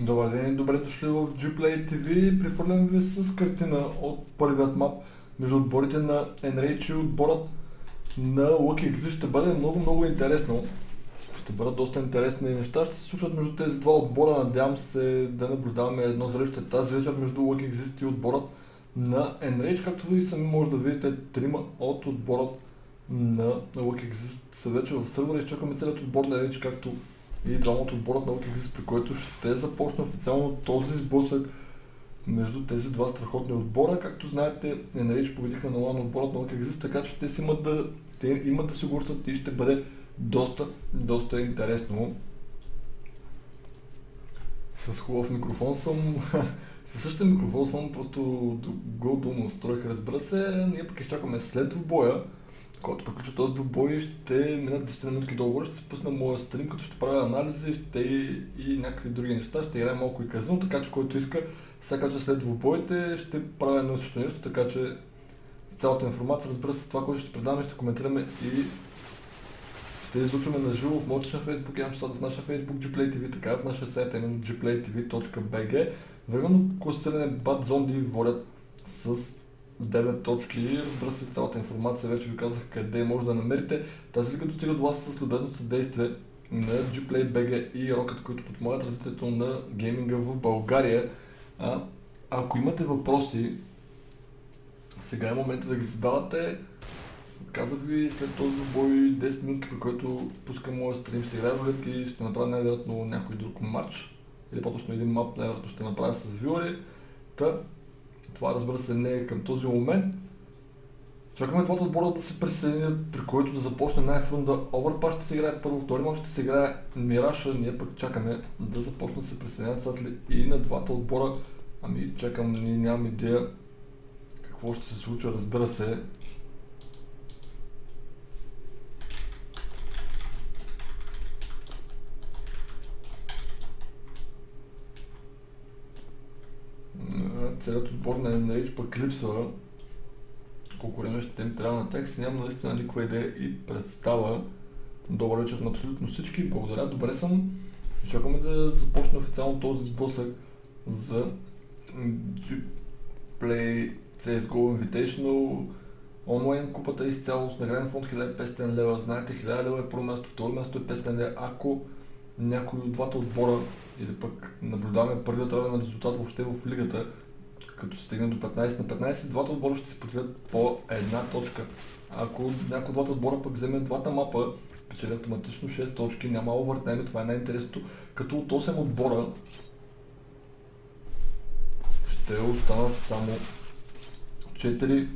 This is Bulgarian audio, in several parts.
Добър ден и добре дошли в Gplay TV. Прифърлям ви с картина от първият мап между отборите на Enrage и отборът на Lucky Exit. Ще бъде много, много интересно. Ще бъдат доста интересни неща. Ще се случват между тези два отбора. Надявам се да наблюдаваме едно зрелище тази вечер между Lucky Exit и отборът на Enrage. Както ви сами може да видите, трима от отборът на Lucky Exit са вече в сървъра. Изчакваме целият отбор на Enrage, както и двамата отборът на Окигис, при който ще започне официално този сблъсък между тези два страхотни отбора. Както знаете, Енрич победиха на лан отборът на Окигис, така че те си имат да, те имат да се горстват и ще бъде доста, доста интересно. С хубав микрофон съм, със същия микрофон съм, просто го настроих, разбира се. Ние пък изчакваме след боя когато приключа този двубой, ще минат 10 минутки долу, ще се пусна моя стрим, като ще правя анализи, ще и, и някакви други неща, ще играя малко и казано, така че който иска, сега че след двубоите ще правя едно също нещо, така че цялата информация, разбира се, това, което ще предаваме, ще коментираме и ще излучваме на живо в моят на Facebook, имам часата в нашия Facebook Gplay TV, така в нашия сайт именно gplaytv.bg. Временно класиране Bad Zombie водят с 9 точки. Разбира цялата информация вече ви казах къде може да намерите. Тази лига достига до вас с любезно съдействие на Gplay BG и Rocket, които подпомагат развитието на гейминга в България. А, ако имате въпроси, сега е момента да ги задавате. Казах ви след този бой 10 минути, при който пускам моя стрим, ще играя и ще направя най-вероятно някой друг матч. Или по-точно един мап, най-вероятно ще направя с вилари. Та, това разбира се не е към този момент. Чакаме двата отбора да се присъединят, при който да започне най-фрунда Overpass ще се играе първо, втори мач ще се играе Мираша, ние пък чакаме да започнат да се присъединят сатли и на двата отбора. Ами чакам, ние нямам идея какво ще се случва, разбира се. Целият отбор на Enrage пък липсва. Колко време ще им трябва на тях, си нямам наистина никаква идея и представа. Добър вечер на абсолютно всички. Благодаря, добре съм. Чакаме да започне официално този сблъсък за Play CSGO Invitational. Онлайн купата е изцяло с награден фонд 1500 лева. Знаете, 1000 лева е първо място, второ място е 500 лева. Ако някой от двата отбора или пък наблюдаваме първият равен резултат въобще в лигата, като се стигне до 15 на 15, двата отбора ще се противят по една точка. Ако някой двата отбора пък вземе двата мапа, печели автоматично 6 точки, няма овъртайм, това е най-интересното. Като от 8 отбора ще останат само 4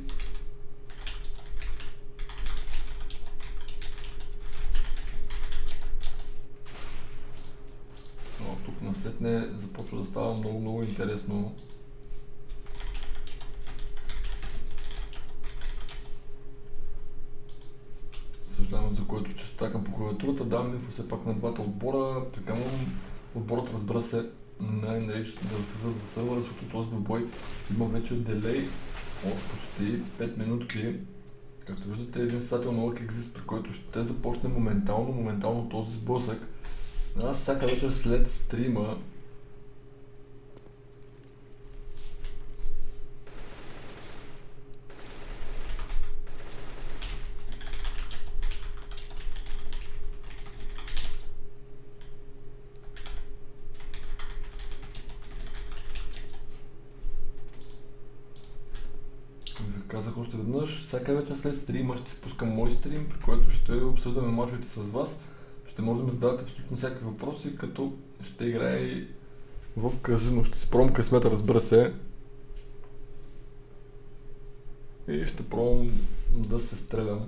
тук насетне започва да става много, много интересно. съжалявам за което че така по инфо все пак на двата отбора. Приканвам отборът разбира се най-нарече да влизат в сървъра, защото този двубой има вече делей от почти 5 минутки. Както виждате, един състател на Exist, при който ще започне моментално, моментално този сблъсък. Аз всяка вечер след стрима казах още веднъж, всяка вечер след стрима ще спускам мой стрим, при който ще обсъждаме мачовете с вас. Ще може да ми задавате абсолютно всякакви въпроси, като ще играя и в казино. Ще си пробвам късмета, разбира се. И ще пробвам да се стрелям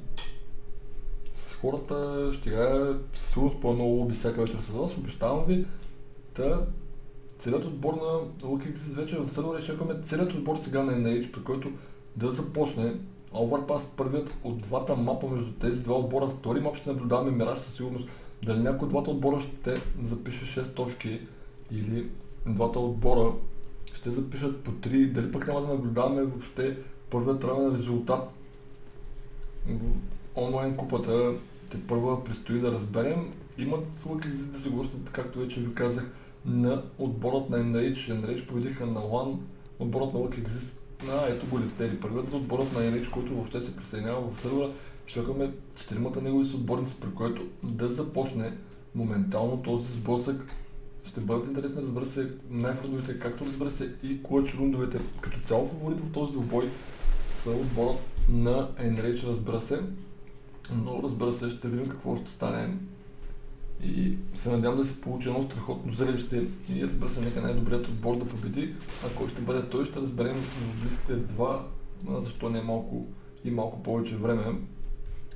с хората. Ще играя със по едно лоби всяка вечер с вас, обещавам ви. Та, целият отбор на Lucky вече в сървъра чакаме целият отбор сега на NH, при който да започне Overpass първият от двата мапа между тези два отбора. Втори мап ще наблюдаваме Мираж със сигурност. Дали някой от двата отбора ще запише 6 точки или двата отбора ще запишат по 3, дали пък няма да наблюдаваме въобще първият равен резултат в онлайн купата. Те първа предстои да разберем. Имат лъки да се гостят, както вече ви казах, на отборът на Enrage. Enrage победиха на One, отборът на Lucky Exist на ето го лифтери. Първият за отборът на Enrage, който въобще се присъединява в сървъра, чакаме четиримата негови съотборници, при което да започне моментално този сблъсък. Ще бъдат интересни, разбира се, най-фрудовите, както разбира се и клъч рундовете. Като цяло фаворит в този двубой са отборът на Enrage, разбира се. Но разбира се, ще видим какво ще стане. И се надявам да се получи едно страхотно зрелище и разбира се, нека най-добрият отбор да победи. А кой ще бъде той, ще разберем в близките два, защо не е малко и малко повече време.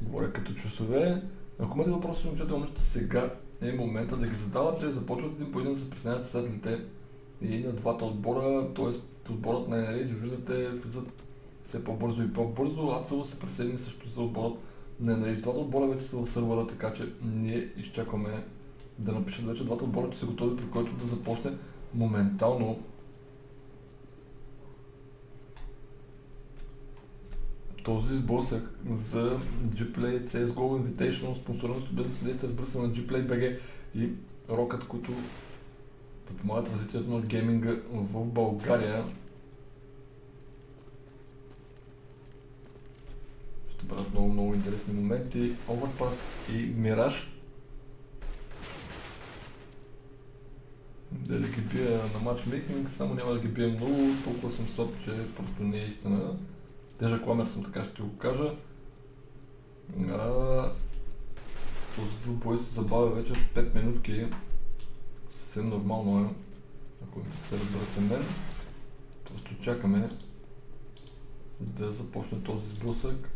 Говоря като часове. Ако имате въпроси, момчета, момичета, сега е момента да ги задавате. Започват един по един да се присъединят съседлите и на двата отбора, т.е. отборът на NRH, виждате, влизат все по-бързо и по-бързо. Ацело се присъедини също за отборът на NRH. Двата отбора вече са в сървъра, така че ние изчакваме да напишат вече двата отбора, че са готови, при който да започне моментално този сблъсък за Gplay CSGO Invitational, спонсорирано с без съдействие с на Gplay BG и Rocket, които подпомагат развитието на гейминга в България. Ще бъдат много, много интересни моменти. Overpass и Mirage. Дали ги бия на матчмейкинг, само няма да ги бия много, толкова съм слаб, че просто не е истина. Тежък ламер съм, така ще го кажа. А, този двубой се забавя вече 5 минутки. Съвсем нормално е. Ако не се разбира се мен. Просто чакаме да започне този сблъсък.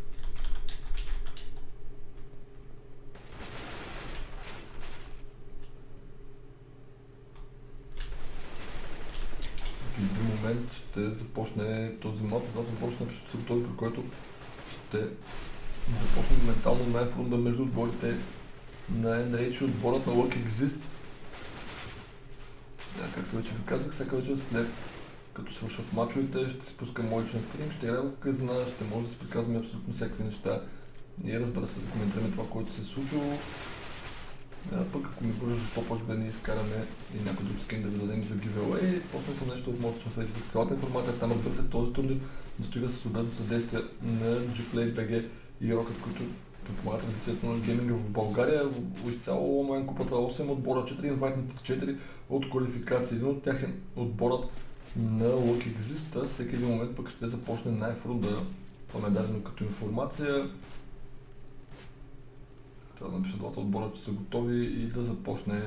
един момент ще започне този мат, да започне готови, при който ще започне ментално най-фрунда между отборите на Enrage и отборът на Luck Exist. Да, както вече ви казах, всяка вечер след като свършат мачовете, ще си пускам мой личен стрим, ще играем в казна, ще може да си приказваме абсолютно всякакви неща. Ние разбира се да коментираме това, което се е случило, а пък ако ми бързо защо пък да ни изкараме и някой друг скин да дадем за giveaway, после съм нещо от моето Facebook. Цялата информация там, разбира се, този турнир достига с обедно съдействие на Gplay BG и Rocket, които подпомагат развитието на гейминга в България. Изцяло онлайн купата 8 отбора, 4 инвайтните 4 от квалификация. Един от тях е отборът на Lucky Exist. Всеки един момент пък ще започне най-фруда. Това ме е дадено като информация. Да напиша двата отбора, че са готови и да започне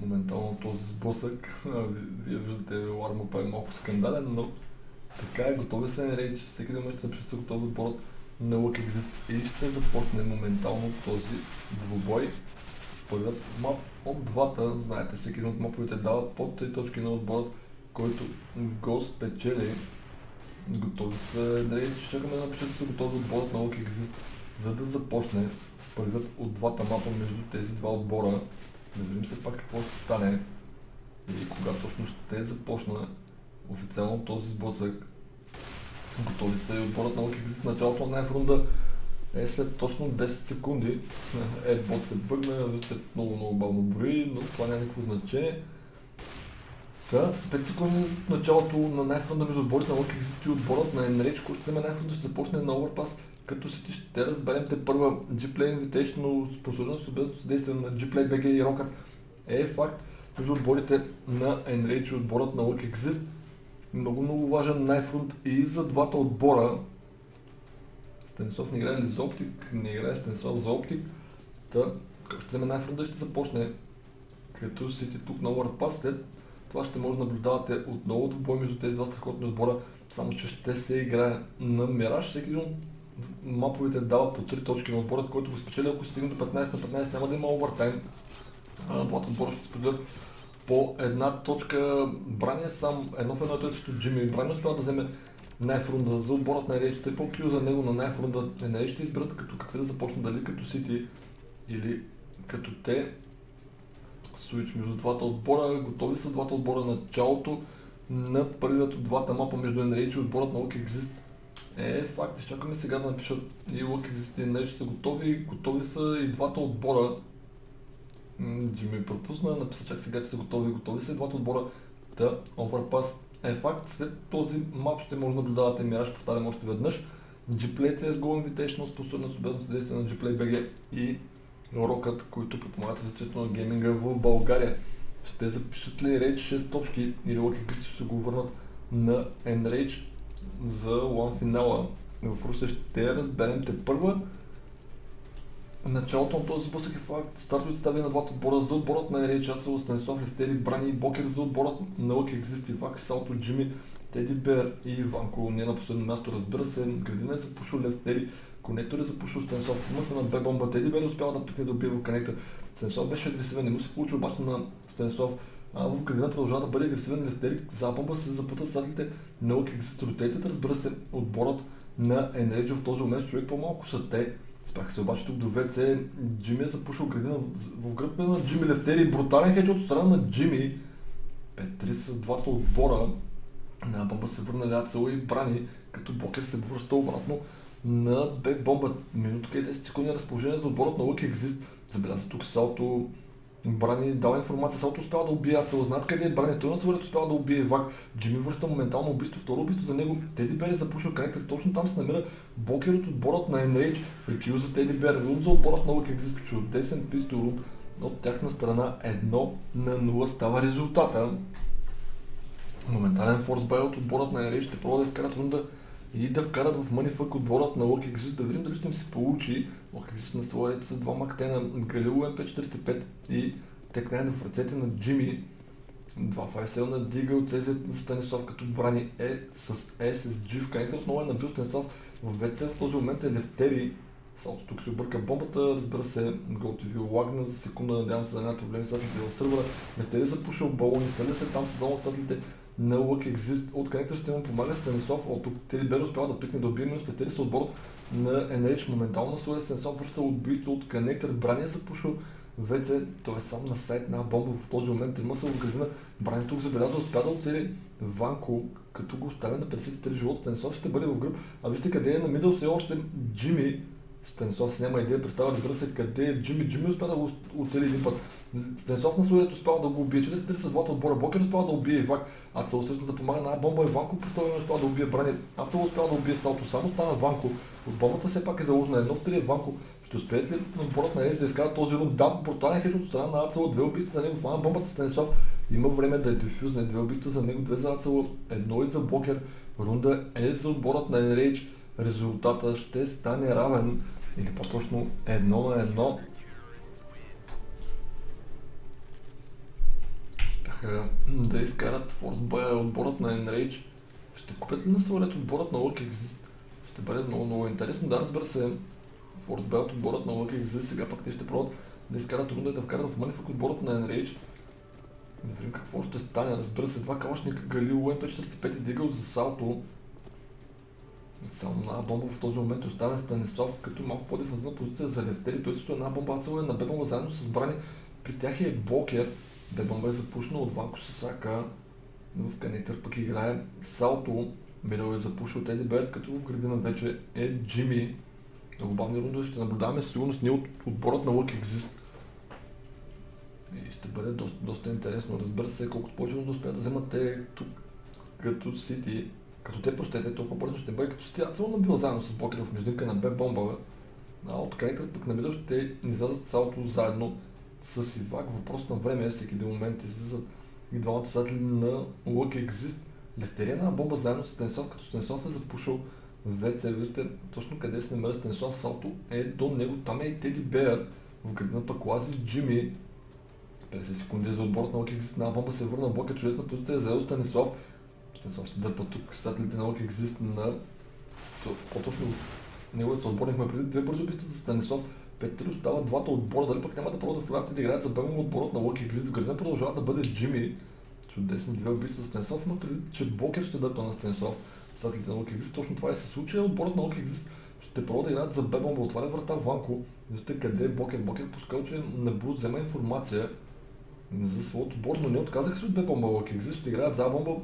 моментално този сблъсък. Вие виждате, Лармопа е малко скандален, но така е, готови са на че всеки ден ще напише са готови отборът на Luck Exist и ще започне моментално този двубой. Първият мап от двата, знаете, всеки един от маповете дава под 3 точки на отборът, който го спечели. Готови са че чакаме да напишете са готови отборът на Luck Exist, за да започне първият от двата мапа между тези два отбора. Да видим се пак какво ще стане и кога точно ще започна официално този сблъсък. Готови са и отборът на Лукик в началото на най-фрунда е след точно 10 секунди. Едбот се бъгна, виждате много много бавно брои, но това няма никакво значение. Та, 5 секунди от началото на най-фрунда между отборите на Лукик и отборът на Enrage, който вземе най-фрунда ще започне на Overpass като си ще разберем те първа Gplay Invitational спонсорирано с съдействие на Gplay BG и Rocket е факт между отборите на Enrage и отборът на Look Exist. Много, много важен най-фронт и за двата отбора. Станислав не играе ли за оптик? Не играе Станислав за оптик. Та, как ще вземе най-фронта ще започне като сите тук на Warpass. След това ще може да наблюдавате отново бой между тези два страхотни отбора, само че ще се играе на Мираж. Всеки един маповете дават по 3 точки на отборът, който го спечели, ако стигне до 15 на 15, няма да има овертайм. Двата отбора ще споделят по една точка. Брани е сам едно в едно той срещу Джими. Брани успява да вземе най-фрунда за отборът на Рейч. Трипл кил за него на най-фрунда. Не ще изберат като какви да започнат, дали като Сити или като те. Суич между двата отбора. Готови са двата отбора на началото на първият от двата мапа между Enrage и отборът на Look Exist е, факт, изчакаме сега да напишат и Лък Exist и че са готови, готови са и двата отбора. Джими пропусна, написа чак сега, че са готови, готови са двата отбора. Та, оверпас е факт. След този мап ще може да наблюдавате Мираж, повтарям още веднъж. Gplay CSGO Invitational, способна с обезно съдействие на Gplay BG и урокът, които подпомагат развитието на гейминга в България. Ще запишат ли Rage 6 точки или Lucky ще го върнат на Enrage за One финала в Русия. Ще разберем те първа. Началото на този сблъсък е факт. Стартовите стави на двата отбора за отборът на Enrage, Ацел, Станислав Левтери, Брани и Бокер за отборът на Lucky Exist, Вак, Салто, Джими, Теди Бер и Иванко. Не на последно място, разбира се, градина е запушил Левтери, конектор е запушил Станислав, има се на Б бомба, Теди Бер успява да пикне да убие в конектор. Станислав беше агресивен, не му се получи обаче на Станислав. А в градина продължава да бъде агресивен Левтери, за бомба се запутат садлите на Lucky Exist. Ротейтът, разбира се, отборът на Enrage в този момент човек по-малко са те. Спряха се обаче тук до ВЦ. Джими е запушил градина в, в гръб на Джими Левтери. Брутален хедж от страна на Джими. 5-3 са двата отбора. На бомба се върна Ляцел и брани, като Бокер се връща обратно на Б бомба. Минутка и 10 секунди разположение за отборът на Lucky Exist. Забеляза тук салто Брани дава информация, Салто успява да убие Ацел, знаят къде е Брани, той на своето успява да убие Вак, Джими връща моментално убийство, второ убийство за него, Теди Бер е запушил конектор, точно там се намира Бокер от отборът на Enrage, фрикил за Теди Бер, Рун за отборът на Exist, чудесен пистол Рун, от тяхна страна. Едно на 0 става резултата. Моментален форсбай от отборът на Enrage ще пробва да изкарат рунда и да вкарат в Moneyfuck отборът на Lucky Exist, да видим дали ще им се получи. Lucky Exist на своя са два мактена, Галило MP45 и Текнайн в ръцете на Джими. Два файсел на Дигъл, CZ за Станислав като брани е с SSG в крайните отново е набил Станислав в ВЦ в този момент е Левтери. Салто тук се обърка бомбата, разбира се, GoTV лагна за секунда, надявам се да няма проблеми с в сървъра. Левтери запушил балони, стреля се там с от сатлите на Luck Exist. От където ще му помага Станислав, от тук Тели Бер успява да пикне да убие, но Стестери са отбор на NH моментално на Станислав връща убийство от Connector, Брания запушил вече той е сам на сайт на бомба в този момент, трима са в градина. Тук забелязва, успя да оцели Ванко, като го оставя на 53 живот. Станислав ще бъде в гръб. А вижте къде е намидал все още Джими. Станислав няма идея, представа разбира се къде е Джими. Джими успя да го оцели един път. Станислав на своето успява да го убие. Чудес са двата отбора. Бокер успява да убие Ивак. Ацел усеща да помага на бомба. Иванко представя успява да убие Брани. Ацел успява да убие Салто. Само стана Ванко. От бомбата все пак е заложена едно в три. Ванко ще успеят ли отборът на да изкарат този рунд? Да, брутален хедж от страна на Ацело, две убийства за него, фана бомбата Станислав. Има време да е дефюзне, две убийства за него, две за Ацело, едно и за Бокер. Рунда е за отборът на Enrage. Резултата ще стане равен, или по-точно едно на едно. Успяха да изкарат форсбая отборът на Enrage. Ще купят ли на своят отборът на Lucky Exist? Ще бъде много, много интересно. Да, разбира се, Форс Белт отборът на Lucky Exist, сега пък те ще пробват да изкарат рунда и да вкарат в Манифък отборът на Enrage. Да видим какво ще стане. Разбира се, два калашника Галил, МП45 и Дигъл за салто. Само една бомба в този момент остане Станислав, като малко по-дефанзивна позиция за Левтери. Той също една бомба е на Бебомба заедно с Брани. При тях е Бокер. Бебомба е запушнал от Ванко Сасака. В Канетър пък играе Салто. Медал е запушил Теди Бер, като в градина вече е Джими много бавни рундове ще наблюдаваме сигурност ние от отборът на Lucky Exist. И ще бъде доста, доста интересно. Разбира се, колкото повече да успеят да вземат те тук като Сити, като те простете, толкова бързо ще бъде като. Аз съм набил заедно с Бокер в междинка на Б бомба. А от крайната пък на видео ще излязат цялото заедно с Ивак. Въпрос на време, всеки един момент излизат и двамата създатели на Lucky Exist. Левтерия на бомба заедно с Станислав, като Станислав е запушил ВЦ, вижте точно къде се намира Станислав Салто, е до него, там е и Теди Беер, в градина пък Джими, 50 секунди за отбор на Локи Exist, на бомба се върна блока, чудесна позиция е заел Станислав, Станислав ще дърпа тук създателите на Exist на по-точно неговият съотборник ме преди две бързи убийства за Станислав, 5-3 остава двата отбора, дали пък няма да пробват да и да играят за бърно отборът на Локи Exist, в градина продължава да бъде Джими, чудесни две убийства за Станислав, но преди, че Бокер ще дърпа на Станислав, създателите на Lucky Exist. Точно това е се случи. Отборът на Lucky Exist ще пробва да играят за Бебомба, отваря врата Ванко. Вижте къде е Бокер. Бокер пускал, че Набу взема информация за своето отбор, но не отказах се от Бебомба. Lucky Exist ще играят за Бомба.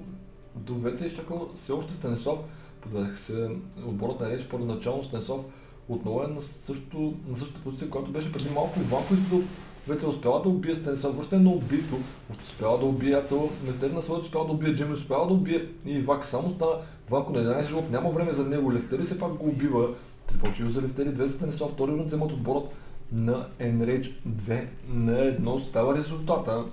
До вече е изчакал все още Станислав. Подадах се отборът на реч първоначално Станислав отново е на, също, на същата позиция, която беше преди малко. Излиза от Вече успява да убие Станислав, връщане на убийство, успява да убие Ацела, Лефтери на своето успява да убие Джими, успява да убие и Вак. Само става Вако на 11 живот, няма време за него. Лефтери се пак го убива. Трипл кил за Лефтери, 2 за Станислав, втори рунд вземат отборът на Enrage 2 на 1 става резултата.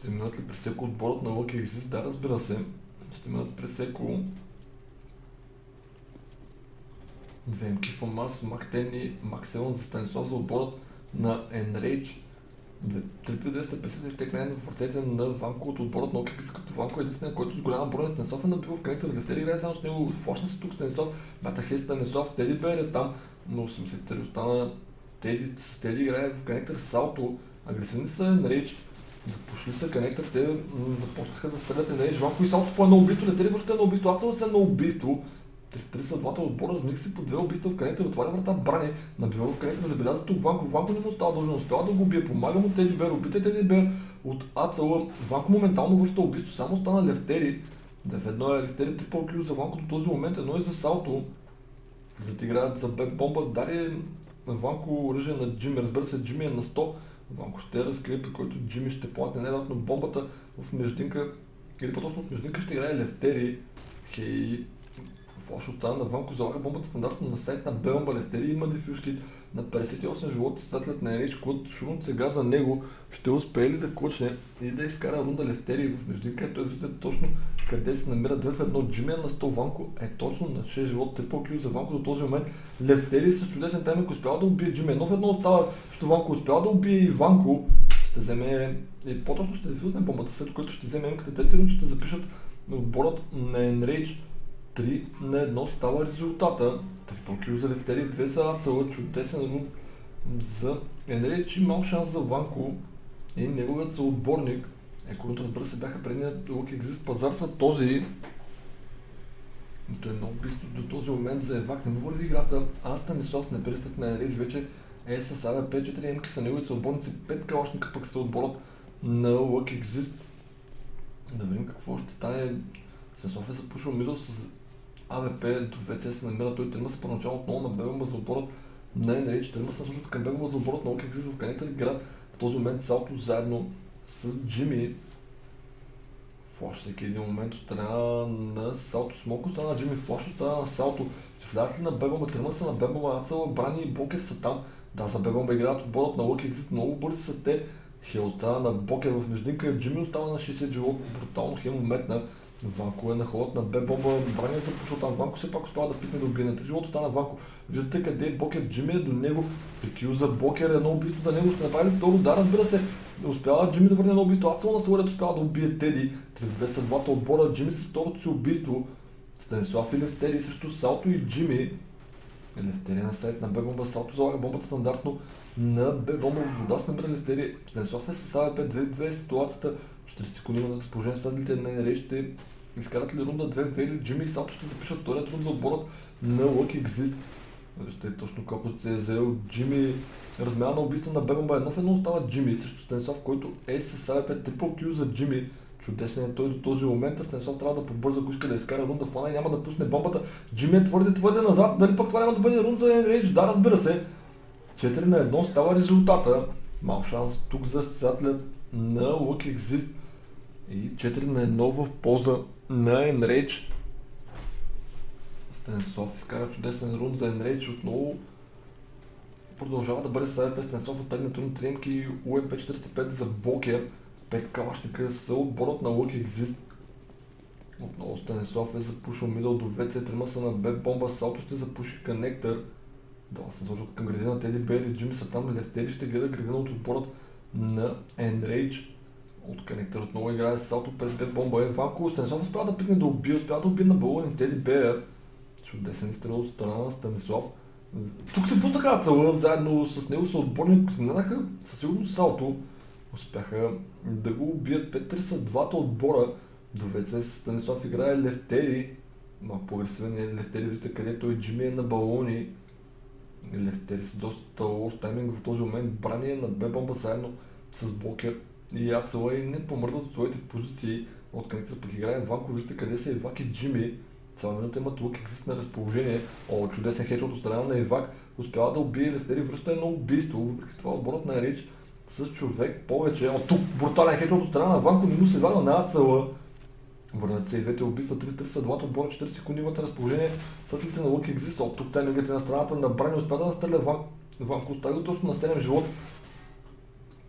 Ще минат ли през всеко отборът на Lucky Exist? Да, разбира се. Ще минат през всеко. Две МК Фомас, Мак Тени, Мак 7 за Станислав за отборът на Enrage. 3250 ще е в ръцете на Ванко от отборът на Окекс, като Ванко е единствен, който с голяма броя Станислав е набил в крайните Лефтери играе само с него. Фошна се тук Станислав, Бата Хест Станислав, Теди Бер е там, но 83 остана Теди, с Теди играе в конектор Салто. Агресивни са Enrage. Запушли са конектор, те започнаха да стрелят Enrage. Ванко и Салто по едно убийство, Лефтери връщат едно убийство, Ацел се едно убийство. Три са двата отбора, размих се по две убийства в канета, отваря врата, брани, набива в канета, забеляза тук Ванко. Ванко не му става дължен, успява да го убие, помага му Теди Бер, убите Теди Бер от Ацела. Ванко моментално връща убийство, само стана Лефтери. Да в едно е Лефтери трипъл кил за Ванко до този момент, едно е за Салто. Влизат играят за бомба, дари Ванко оръжие на Джими, разбира се, Джими е на 100. Ванко ще разкрие, при който Джими ще платне най-вероятно бомбата в междинка, или по-точно от междинка ще играе Лефтери. Хей, в лошо стана на Ванко залага бомбата стандартно на сайт на Белан Балестери има дефюшки на 58 живота статлят на Ерич Клод. Шурун сега за него ще успее ли да кочне и да изкара рунда Лестери в където той вижда точно къде се намира 2 в 1. Джимия на 100 Ванко е точно на 6 живота. Трипл кил за Ванко до този момент. Лестери с чудесен тайминг успява да убие Джимия. Едно в едно остава, защото Ванко успява да убие и Ванко. Ще вземе и по-точно ще дефилтне бомбата, след което ще вземе МКТ, ще запишат отборът на Enrage 3 на 1 става резултата. Трипл кил за Лефтери, 2 за Ацела, чудесен рун за Енрич и мал шанс за Ванко и неговият съотборник. Еконото разбира се бяха предният Лук Екзист пазар са този. Той е много близко до този момент за Евак. Не върви играта. Аз Станислав не престах на Енрич вече е с АВП 4 емки са неговите съотборници, 5 калашника пък са отборът на Lucky Exist. Да видим какво ще стане. Сенсов е запушил мидъл с АВП до ВЦ се намира, той се първоначално отново на Бебема за отборът на Енрич, тръгна се също към Бебема за отборът на OKX в Канитали град. В този момент салто заедно с Джими Флаш всеки един момент от страна на Салто Смоко, остана Джими Флаш, остана на Салто. Влязат ли на Бебама, тръгна се на Бебама, Ацела, Брани и Бокер са там. Да, за Бебама играят отборът на Lucky Exit, много бързи са те. Хел остана на Бокер в междинка, Джими остана на 60 живот, брутално Хел метна. Ванко е на ход на Б бомба, бранят започва там. Ванко все пак успява да пикне до убиенето. Живото стана Ванко. Виждате къде е Бокер, Джими е до него. Фрикил за Бокер, едно убийство за него. Ще направи второ. Да, разбира се. Успява Джими да върне едно убийство. Ацел на Слорет успява да убие Теди. 3-2 са двата отбора. Джими с второто си убийство. Станислав и Левтери срещу Салто и Джими. Левтери на сайт на Б бомба. Салто залага бомбата стандартно на Б бомба в вода с набира Левтери. Станислав е с АВП 2-2 ситуацията. 40 секунди на разположение съдите на НР ще изкарат ли рунда 2-2 или Джимми и Салто ще запишат вторият рунд за отборът на Lucky Exist. Вижте точно колко се е взел Джими. Размяна на убийство на Бебамба. Едно в едно остава Джими срещу Станислав, който е с АВП трипл кил за Джими. Чудесен е той до този момент, а Станислав трябва да побърза, ако иска да изкара рунда флана и няма да пусне бомбата. Джими е твърде твърде назад, дали пък това няма да бъде рунд за Enrage? Да, разбира се. 4 на 1 става резултата. Мал шанс тук за състезателят на Lucky Exist. И 4 на 1 в полза на Enrage. Стенсов изкара чудесен рунд за Enrage отново. Продължава да бъде с АВП Стенсов от 5 на турни триемки УЕП 45 за Бокер. 5 калашника са отборът на Lucky Exist. Отново Станислав е запушил мидъл до ВЦ, трима са на Б бомба, Салто ще запуши коннектор. Да, се сложат към градина Теди Бейли, Джими са там, Лефтери ще гледа градина от отборът на Enrage от коннектор отново играе с салто пред бе бомба. Е Ванко Станислав успява да пикне да убие, успява да убие на балон и Теди Беер. Чудесен изстрел от страна на Станислав. Тук се пуснаха Ацела, заедно с него са отборник, се надаха със сигурност салто. Успяха да го убият. Петър са двата отбора. До ВЦ Станислав играе Лефтери. Малко по-агресивен е Лефтери, вижте къде той Джими е на балони. Лефтери са доста лош тайминг в този момент. Брани е на Б бомба заедно с Бокер и Ацела и не помърдат от своите позиции от където пък играе Ванко, вижте къде са Ивак и Джими. Цяла минута имат лук екзист на разположение. О, чудесен хедж от страна на Ивак. Успява да убие Лестери, връща едно убийство. Въпреки това отборът на Рич с човек повече. О, тук брутален хедж от страна на Ванко, се вада на Ацела. Върнат се и двете убийства, 3-3 са двата отбора, 4 секунди имат разположение. Сътлите на Лук екзист. От тук таймингът е на страната на Брани успя да настреля Ванко. Ванко остави точно на 7 живот.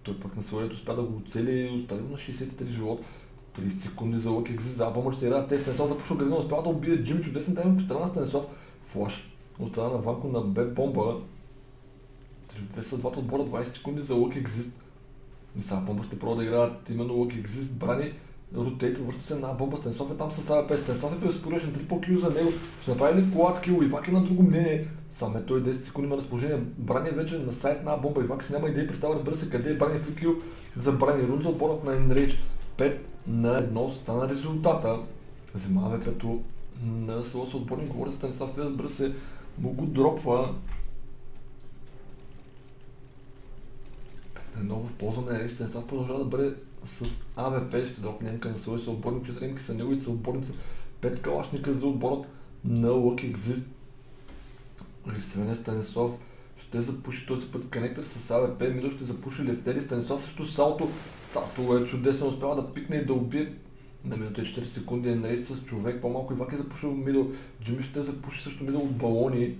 Той пък на своето успя да го оцели и остави на 63 живот. 30 секунди за Лък Екзис, за Абама ще играят те. Станислав започва градина, успява да убие Джим. Чудесен тайминг от страна на. Флаш от страна на Ванко на Б бомба. Те са двата отбора, 20 секунди за Лък Екзист. И сега бомба ще пробва да играят именно Лък Екзист. Брани ротейт, връща се на бомба. Станислав е там с АВП. Станислав е безпоръчен, трипл кил за него. Ще направи ли колат кил? Ивак е на друго мнение. Само е той 10 секунди на разположение. Брани е вече на сайт на бомба. Ивак си няма идея, представа разбира се къде е Брани фрикил за Брани. Рун за отборът на Enrage. 5 на 1 стана резултата. Взема АВП-то на село с отборник. Говори Станислав разбира се, му го дропва. Едно в полза на Enrage. Станислав продължава да бъде с АВП. Ще дропне на село с отборник. 4 немки са неговите отборници. 5 калашника за отборът на Lucky Exist. Рисвене Станислав ще запуши този път конектор с АВП, Мидо ще запуши Левтери, Станислав също салто. Салто е чудесно, успява да пикне и да убие на минута 4 секунди. Е наред с човек, по-малко Ивак е запушил Мидо, Джими ще запуши също Мидо от балони.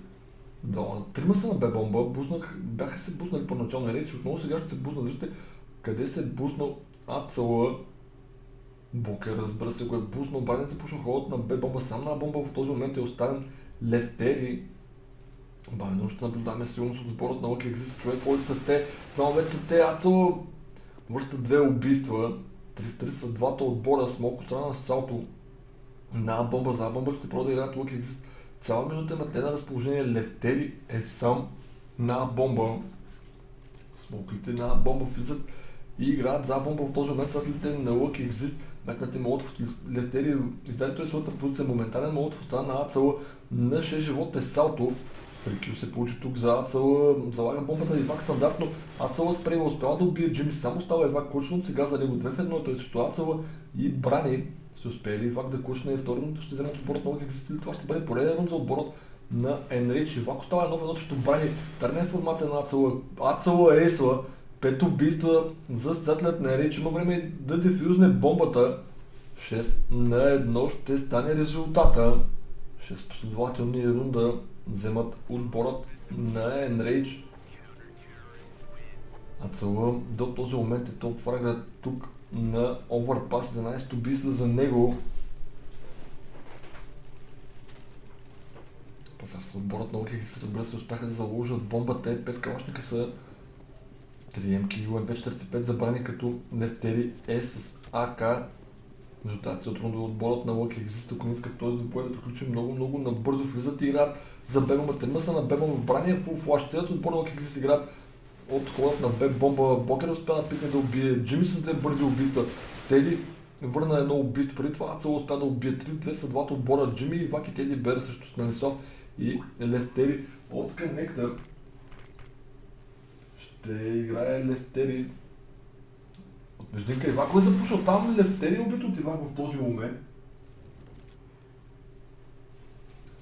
Да, трима са на Б бомба, буснах, бяха се буснали първоначално на рейс, отново сега ще се буснат, вижте къде се е буснал Ацела. Бокер, разбира се, го е буснал, обаче се пушил ходът на Б бомба, сам на бомба в този момент е оставен. Левтери. Бавено ще наблюдаваме силност от отборът на Лъки Екзист. Човек, който са те, двама вече са те, Ацел връща две убийства. 3-3 са двата отбора с малко страна на салто на бомба за бомба. Ще продължи играят Лъки Екзист. Цяла минута имат те на разположение. Левтери е сам на бомба. Смоклите на бомба влизат и играят за бомба в този момент сателите на Лъки Екзист. Метнате молот в Левтери, издаде той своята позиция, моментален молот в страна на Ацела на 6 живот е салто. Фрикил се получи тук за Ацела, залага бомбата Ивак стандартно. Ацела спрева, успява да убие Джимми, само става Ивак кучно, сега за него 2 в 1, той също Ацела и Брани. Ще успее ли Ивак да кучне второто, ще вземат отборът на Лък Това ще бъде пореден за отборът на Енрич. Ивак остава едно в едно срещу Брани. Търна информация на Ацела. Ацела Ейсла. Пет убийства за сетлят на Енрич. Има време да дефюзне бомбата. 6 на 1 ще стане резултата. 6 последователни рунда вземат отборът на Enrage. А цела до този момент е топ фрага тук на Overpass, 11 убийства за него. Пазарства отборът на Оких се разбира се успяха да заложат бомбата. Е 5 калашника са 3 МК UMP45 забрани като Нефтери е с АК резултати от рунда отборът на Лъки Екзист, ако не искат този двубой да приключи много, много набързо влизат и играят за Бебома. Трима са на Бебома брания, фул флаш. Целият отбор на Лъки Екзист играят от ходът на Беб бомба. Бокер успя да пикне да убие. Джими с две бързи убийства. Теди върна едно убийство. Преди това Ацел успя да убие. Три, две са двата отбора. Джими и Ваки Теди Бер срещу Станислав и Лестери от Коннектор. Ще играе Лестери Междинка Ивак, кой е запушил там Левтери убит от Ивак в този момент.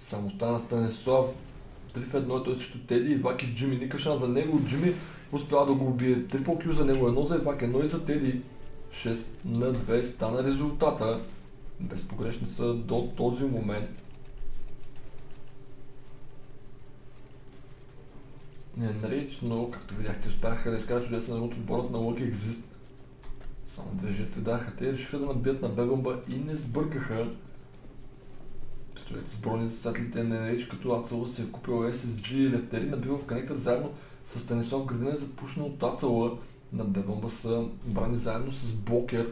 Само стана Станислав 3 в 1, той срещу Теди, Ивак и Джими. Никакъв шанс за него. Джими успява да го убие. Трипл кю за него, едно за Ивак, едно и за Теди. 6 на 2 стана резултата. Безпогрешни са до този момент. Не нарич, но както видяхте, успяха да изкарат чудесен от отборът на Lucky Exist. Само две жертви даха. Те решиха да набият на Бебомба и не сбъркаха. Пистолети с брони за сателите на Рейч, като Ацела си е купил SSG и Левтери набива в конектор заедно с Станислав Градина е запушен от Ацела. На Бебомба са брани заедно с Бокер.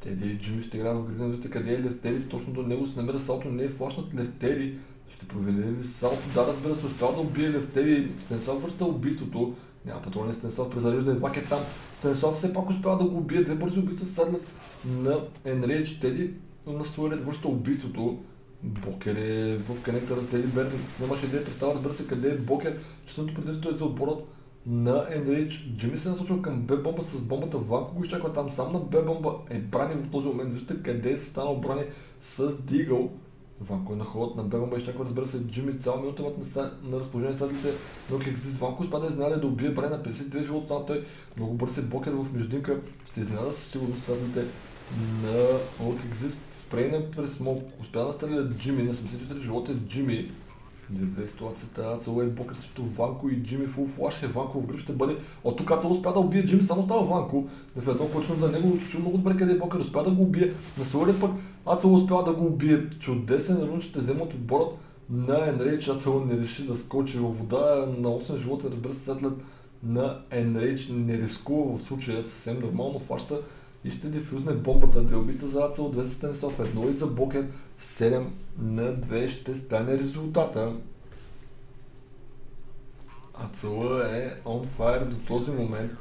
Те и Джими ще играят в градина, вижте къде е Левтери, точно до него се намира салто, не е флашнат Левтери. Ще проведе ли салто? Да, разбира се, успял да убие Левтери. Станислав връща убийството. Няма патрони Станислав презарежда Ивак е там. Станислав все пак успява да го убие. Две бързи убийства седнат на Енрейдж. Теди на своя ред връща убийството. Бокер е в конектора Теди Берни. Снимаше идея, представа разбира се къде е Бокер. Честното предимство е за отборът на Енрейдж. Джими се насочва към Б бомба с бомбата. Ванко го изчаква там сам на Б бомба. Е брани в този момент. Вижте къде е станал брани с Дигъл. Ванко е на ходът на Бегомба и чаква, разбира се, Джими цял минута на, на разположение садлите но как си Ванко изпада изненада да убие Брай на 52 живота, там той много бърз е бокер в междинка, ще изненада със сигурност садлите на Лък Екзист, спрейна през смок, успя да стреля Джими, на 74 живота е Джими, Две ситуацията, Ацел е Бокър срещу Ванко и Джими фул флаш е Ванко в гръб ще бъде. От тук Ацел успя да убие Джими, само става Ванко. В едно почна за него, чу много добре къде е Бокър, успя да го убие. На своя пък Ацел успя да го убие. Чудесен рун ще вземат отборът на Енрейч. Ацел не реши да скочи във вода на 8 живота, разбира се, след на Енрейч не рискува в случая, съвсем нормално фаща и ще дифюзне бомбата. Две убийства за Ацел, две за Станислав, едно и за Бокер. 7 на 2 ще стане резултата. Ацела е on fire до този момент.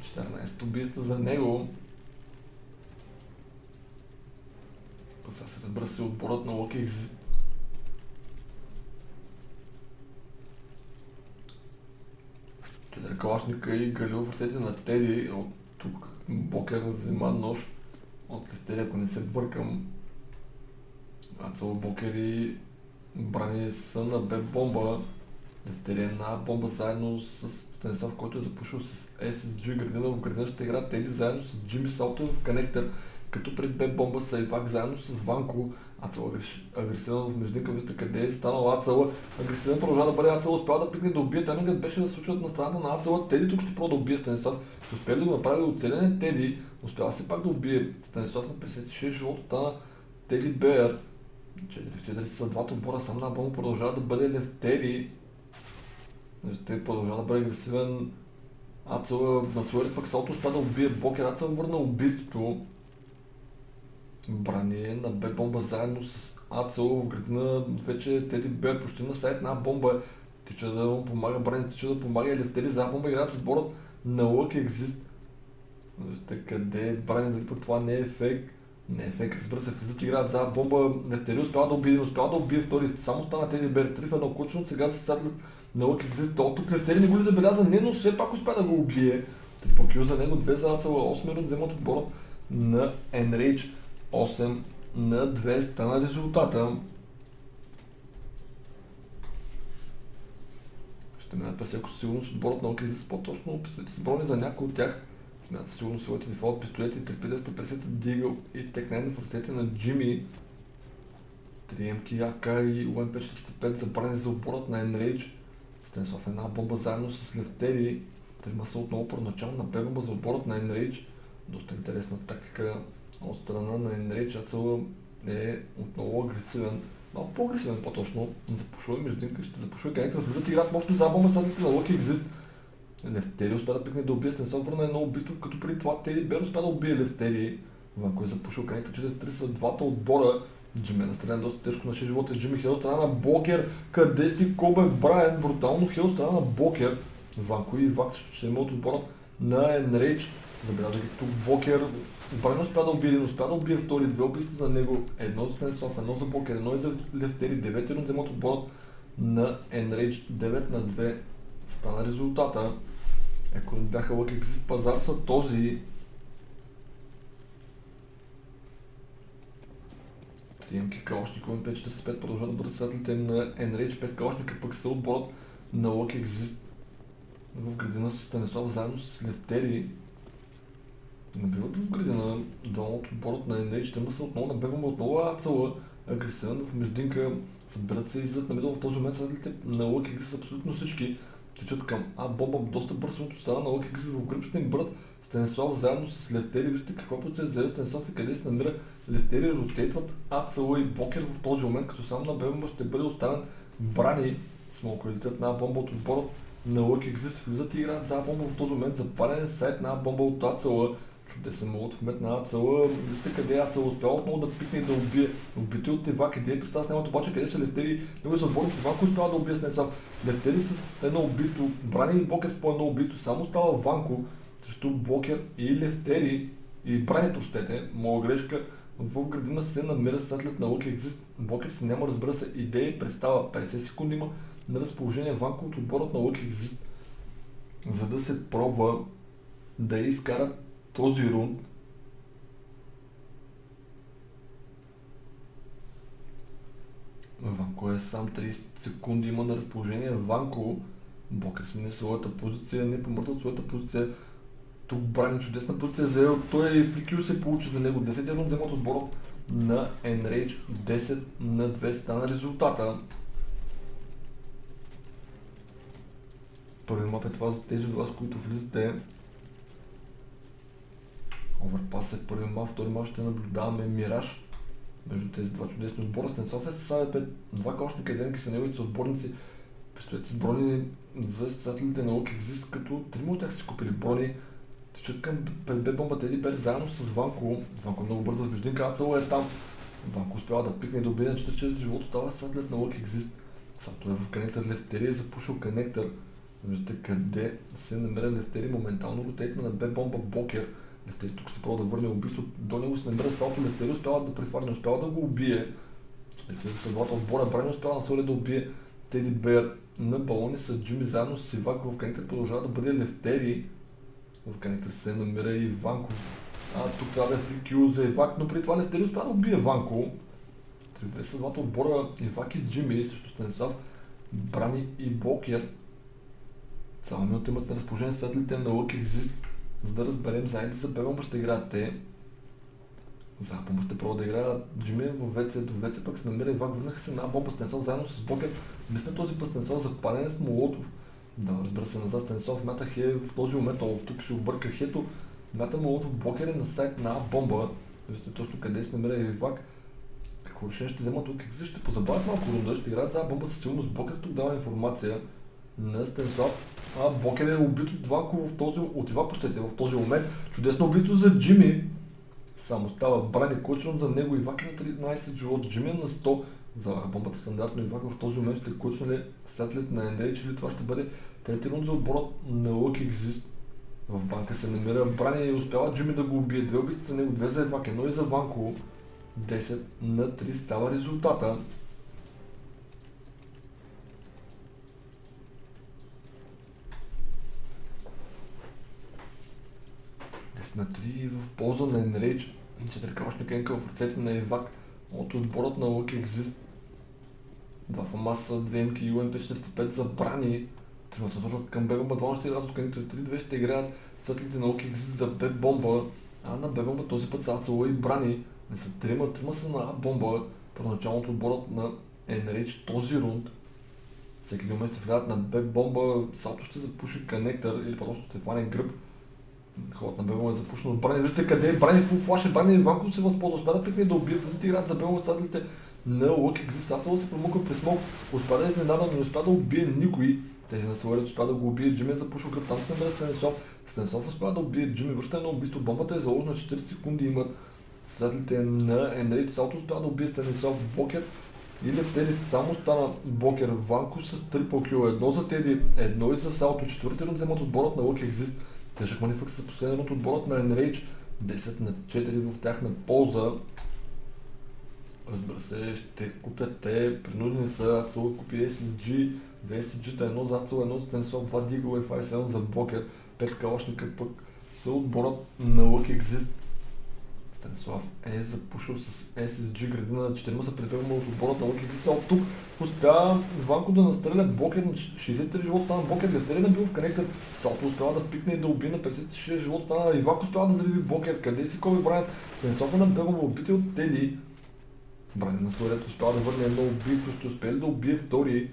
14 убийства за него. Сега се разбра се отборът на Локи. Четири калашника и галил в ръцете на Теди. От тук Бокер взима нож от листерия, ако не се бъркам. Ацел Бокер и брани са на Б бомба. Листерия на бомба заедно с Станислав, който е запушил с SSG градина. В градина ще играят Теди заедно с Джимми Салто в коннектор. Като пред Б бомба са Ивак заедно с Ванко. Ацел агресивен в междинка, вижте къде е станал Ацела. Агресивен продължава да бъде Ацела, успява да пикне да убие. Таймингът беше да случват на страната на Ацела. Теди тук ще пробва да убие Станислав. Ще успее да го направи оцелене Теди. Успява се пак да убие Станислав на 56 живота стана Теди Беер. 4 са двата отбора, сам на бомба продължава да бъде Левтери. Те продължава да бъде агресивен. Ацел на своя пък Салто успя да убие Бокер. Ацел върна убийството. Брани на Б бомба заедно с Ацел в градина. Вече Теди Беер почти на сайт на бомба. Тича да му помага Брани, тича да помага Левтери за бомба играят отборът на Лък. Вижте къде е Брани, дали пък това не е фейк. Не е разбира се, влизат играят за бомба. Левтери успява да убие, успява да убие втори. Само стана Теди Бер 3 в едно кучно, сега се садлят на Лък Exist. То тук Левтери не го ли забеляза, не, но все пак успя да го убие. Трипокил за него, две за Ацела, 8 минут вземат отборът на Enrage 8 на 2 стана резултата. Ще минат през сигурност отборът на Окизис по-точно пистолети са брони за някои от тях. Смятат сигурно своите дефолт пистолети 350 Дигъл и Текнайн в ръцете на Джими. 3 МК АК и УМП-45 забрани за отборът на Enrage. Станислав една бомба заедно с Левтери. Трима са отново първоначално на бомба за отборът на Enrage. Доста интересна тактика от страна на Enrage. Ацела е отново агресивен. Малко по-агресивен по-точно. Запушва и междинка, ще запушва и да влизат и играят мощно за бомба садите на Lucky Exist. Левтери успя да пикне да убие Стенсон върна едно убийство, като преди това Теди Бер успя да убие Левтери. Ванко е запушил каните чрез три са двата отбора. Джиме е настрелян доста тежко на 6 живота. Джими Хел страна на Бокер. Къде си Кобе Брайан? Брутално Хел страна на Бокер. Ванко и Вак ще има от отбора на Enrage. Забелязвайки тук Бокер. Брайан успя да убие един, успя да убие втори, две убийства за него. Едно за Стенсов, едно за Бокер, едно и за Левтери. Девети рун вземат отборът на Enrage 9 на 2 стана резултата. Ако не бяха лъки с пазар са този. Имки Калашников 545 продължават да бъдат съседлите на Enrage 5 Калашника, пък са отборът на Lucky Exist в градина с Станислав заедно с Левтери. Набиват в градина двамата от отборът на Enrage, те са отново набегваме отново Ацела, агресивен в междинка, събират се и зад на в този момент съседлите на Lucky са абсолютно всички течат към А бомба доста бързо от страна на Лъки в гръб ще им бъдат Станислав заедно с Лестери. Вижте какво процес взе Станислав и къде се намира. Лестери, ротейтват АЦЛ и Бокер в този момент, като сам на Бемба ще бъде оставен Брани с локалитет на бомба от отбора на Лъки Влизат и играят за бомба в този момент, запален сайт на бомба от АЦЛ чудесен могат в момент на Ацела. Вижте къде е Ацела успял отново да пикне и да убие. Убити от Тева, къде е представа снимат обаче, къде са Левтери. Него са отборници, Ванко успява да убие Станислав. Левтери с едно убийство, Брани и Бокер с по едно убийство, само става Ванко срещу Бокер и Левтери и Брани, простете, моя грешка. В градина се намира след на Лък Екзист. Бокер си няма, разбира се, идея и представа. 50 секунди има на разположение Ванко от отборът на Лък Екзист, за да се пробва да изкарат този рун Ванко е сам 30 секунди, има на разположение Ванко. Бокер смени своята позиция, не помъртва своята позиция. Тук брани чудесна позиция за Той и фрикю се получи за него. 10 рунд вземат отбора на Enrage 10 на 2 стана резултата. Първи мап е това за тези от вас, които влизате. Оверпас е първи мап, втори мап ще наблюдаваме Мираж между тези два чудесни отбора. Стенцов е с пет, два кошника и Денки са неговите отборници. Пистолети с брони за състезателите на Exist, като трима от тях си купили брони. Тичат към пред бомба Теди Бер заедно с Ванко. Ванко е много бързо с Беждин Кацало е там. Ванко успява да пикне убие на 44 живота, става състезателят на Exist. Сато е в конектор Лефтери е запушил конектор. Виждате къде се намира Лефтери, моментално го на Б бомба Бокер. Лефтери тук ще пробва да върне убийство. До него се намира салто, Лефтери успява да прехвърне, успява да го убие. Лефтери следовател отбора Брани успява на Соли да убие Теди Бер на балони с Джими заедно с Ивак в конектор продължава да бъде Лефтери. В конектор се намира и Ванков. А, тук трябва да е фрикю за Ивак, но при това Лефтери успява да убие Ванко. Три следовател отбора Ивак и Джими също Станислав, Брани и Бокер. Цяла минута имат на разположение следлите на Look Exist, за да разберем заедно за Бебъмба ще играят те. Запомба ще пробва да играят Джими в ВЦ, до ВЦ пък се намира Ивак, върнаха се на бомба Стенсов заедно с Бокер. Мисля този път Стенсов за палене с Молотов. Да, разбира се, назад Стенсов мята Хе в този момент, о, тук ще обърка Хето. Мята Молотов Бокер е на сайт на бомба. Вижте точно къде се намира Ивак. Какво решение ще вземат тук? Ще позабавят малко рунда, ще играят за бомба със сигурност. Бокер тук дава информация на Стенслав. А Бокер е убит от Ванко в този, от Ива пощете, в този момент. Чудесно убийство за Джими. Само става брани кочен за него. Ивак на 13 живот. Джими е на 100. За бомбата стандартно Ивак в този момент ще кочне ли сателит на Ендрейч или това ще бъде трети рунд за отбора на Lucky Exist. В банка се намира Брани и успява Джими да го убие. Две убийства за него, две за Ивак, едно и за Ванко. 10 на 3 става резултата. На 3 в полза на Enrage. Четирикалъчна кенка в ръцете на Евак от отборът на Lucky Exist. Два Фамаса, 2 МК, UN 545 забрани. Трима се сложат към Бебомба, двама ще играят от Канитори 3-2 ще играят светлите на Lucky Exist за Б бомба. А на Б бомба този път са Ацело и Брани. Не са трима, трима са на А бомба. Първоначалното отборът на Enrage този рунд. Всеки момент се влядат на Б бомба, Сато ще запуши коннектор или просто ще фане гръб Хората на Бело е от Брани. Вижте къде е Брани, фул флаш е Брани, Иванко се възползва. Успя да пикне да убие, влизат играят за Бело стателите на Лък Екзистацията се промуква през смок. Успя да изненада, но не успя да убие никой. Тези на своя успя да го убие Джими, е запушва кръв, там се намира Станислав. Станислав успя да убие Джими, връща едно убийство. Бомбата е заложена 40 секунди имат. Създателите на Енрейч Салто успя да убие Станислав Бокер. И Лефтери само стана Бокер Ванко с трипл кил. Едно за Теди, едно и за Салто. Четвърти род вземат отборът на Лък Екзист. Тежък манифък с последен от отборът на Enrage. 10 на 4 в тяхна полза. Разбира се, ще купят те, принудени са, Ацел купи SSG, 2 SSG-та, едно за Ацел, едно за Тенсов, 2 Deagle, 5 за Бокер, 5 калашника пък са отборът на Lucky Exist. Станислав е запушил с SSG градина на 4 са предприема от отбората на Лъки От тук успя Ванко да настреля Бокер на 63 живота стана Бокер, Лефтерина бил в конектор, Салто успява да пикне и да убие на 56 живота стана. Ивак успява да зариви Бокер, къде си Коби Брайан, Станислав е на Бегова убити от Теди. Брайан на своя успява да върне едно убийство, ще успее да убие втори.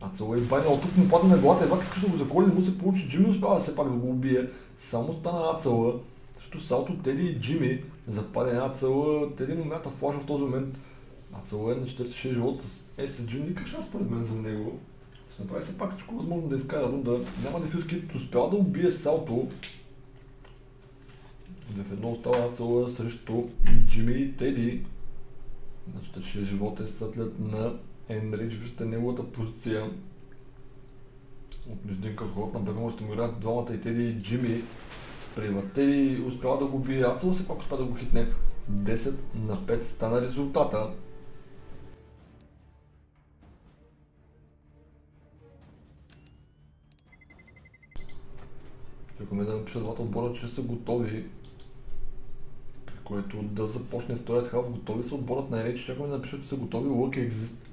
А цело е Баня, тук му падна на главата, Ивак искаше да го заколи, не му се получи, Джими успява все пак да го убие. Само стана Ацела, също Салто, Теди и Джими запали една цела, Теди му мята флажа в този момент. А цела е на 46 живот с SSG, никакъв шанс според мен за него. Ще направи се пак всичко възможно да изкара да Няма дефюз, кит успял да убие Салто. В едно остава цела срещу Джими и Теди. На 46 живот е сътлят на Енрич, виждате неговата позиция. От междинка от хората на Бегома му играят двамата и Теди и Джими превърте и успява да го бие Ацел, все пак успя да го хитне. 10 на 5 стана резултата. Чакаме да напишат двата отбора, че са готови. При което да започне вторият халф. Готови са отборът на Еречи. Чакаме да напишат, че са готови. Лък Exist.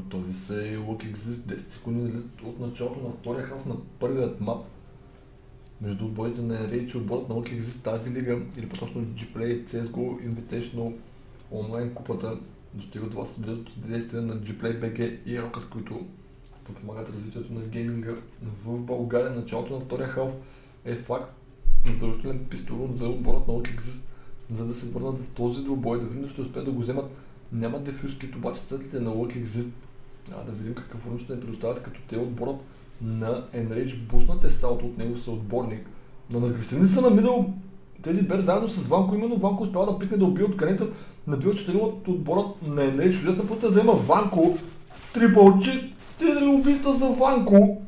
Готови са и Look Exist 10 секунди нали, от началото на втория халф на първият мап. Между отборите на Enrage и отборът на Look Exist тази лига, или по-точно Gplay, CSGO, Invitational, онлайн купата, достига до вас действие на Gplay BG и Rocket, които подпомагат развитието на гейминга в България. Началото на втория халф е факт. Задължителен пистолон за отборът на Look Exist, за да се върнат в този двубой, да видим ще успеят да го вземат няма дефюзки, обаче следите на Look Exist. А да видим какъв рун ще ни предоставят, като те отборът на Enrage буснат е салто от него съотборник. На агресивни са на мидъл Теди Бер заедно с Ванко, именно Ванко успява да пикне да убие от канета, набил 4 от отборът на Enrage. Чудесна позиция взема Ванко, трипълчи, три убийства за Ванко.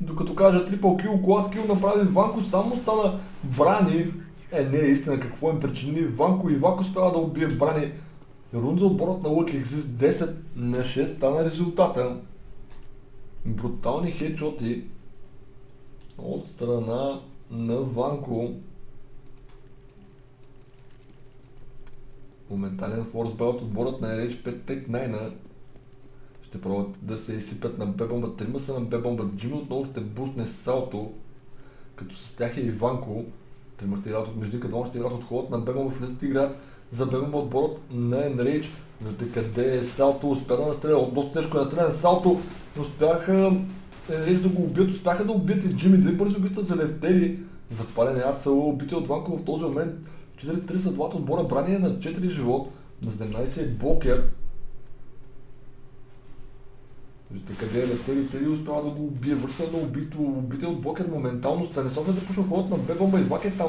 Докато кажа трипъл кил, колад кил направи Ванко, само стана Брани. Е, не е истина, какво им причини Ванко и Ванко успява да убие Брани. Рун за отборът на Lucky Exist 10 на 6 стана резултата. Брутални хедшоти от страна на Ванко. Моментален форсбел от отборът на RH 5 Tech 9 ще пробват да се изсипят на Б-бомба. Трима са на Б-бомба. Отново ще бусне салто, като с тях е Иванко. Трима ще играят от междинка, двама ще играят от ходът на Б-бомба, влизат и забегваме отборът на Enrage. Виждате къде е Салто, успя да настреля, от доста тежко е настрелян Салто, успяха Enrage да го убият, успяха да убият и Джими, две бързи убийства за Левтери, запален е Ацело, убити от Ванко в този момент, 4-3 са двата отбора, брание на 4 живот, на 17 е Бокер. Виждате къде е Левтери, Тери успява да го убие, връща на убийство, убите от Бокер моментално, Станислав е започва ходът на Б-бомба и Вак е там.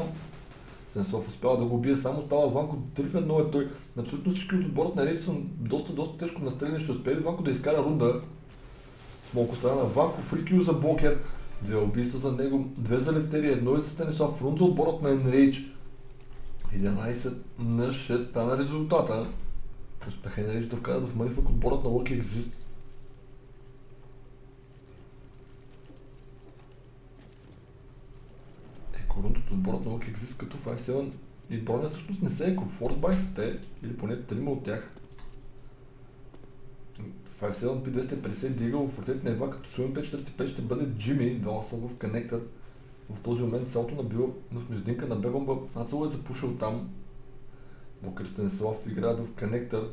Сенсов успява да го бие, само става Ванко 3 в 1 е той. Абсолютно всички от отборът на Рейди са доста, доста тежко настреляни, ще успее Ванко да изкара рунда. С малко страна на Ванко, фрикио за Бокер, две убийства за него, две за Левтери, едно и за Станислав, рун за отборът на Enrage. 11 на 6 стана резултата. Успеха Enrage да вкарат в Манифък отборът на Lucky Exist. Корунт от отборът на Lucky Exist като 5-7 и броня всъщност не се е Форс Байсите, или поне трима от тях. 5-7 P250 дигал в ръцете на Ева, като Суен 545 ще бъде Джими, двама са в коннектор. В този момент цялото набива в междинка на Бебомба, Ацело е запушил там. Бокър Станислав играят в коннектор.